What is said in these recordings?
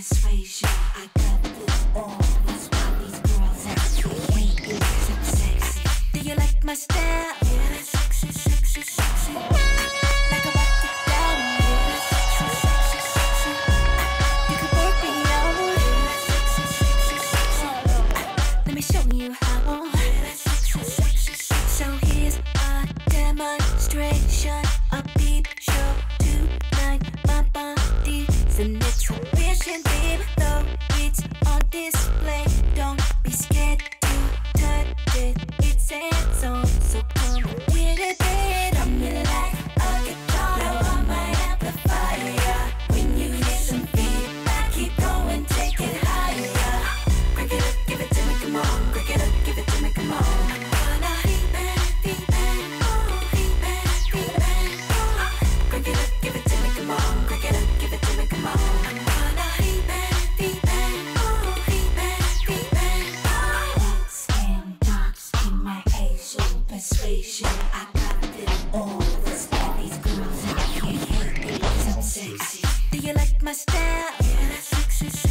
I got this all. That's why these girls hate me. I'm sexy. Do you like my style? Yeah, sexy, sexy, sexy. Like down. Yeah, sexy, sexy, sexy. You can me out. Yeah, sexy, sexy, sexy. Let me show you how. Yeah, sexy, sexy, sexy. So here's a demonstration, a peep show tonight. My body's an exhibition, babe. Though it's on display, don't be scared to touch it. Persuasion. I got it all. Why these girls out here hate me I'm sexy. Do you like my style? Yeah, that's sexy,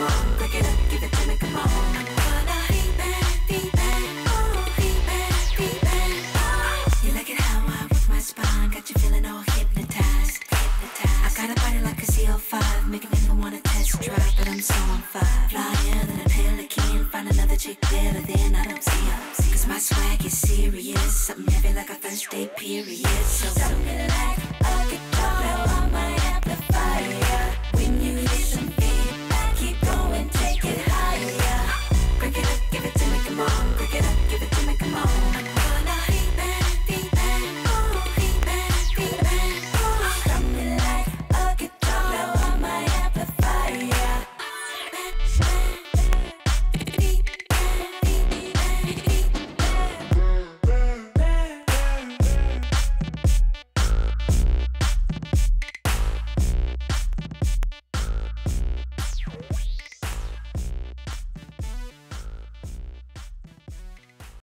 me. You like it how I work my spine, got you feeling all hypnotized, hypnotized. I got a body like a CO5, make a nigga wanna test drive, but I'm so on fire. A pelican, find another chick better than I don't my swag is serious, something heavy like a first day period. So, something like